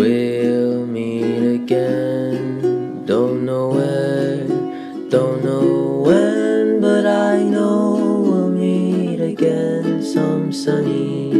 We'll meet again. Don't know where, don't know when, but I know we'll meet again some sunny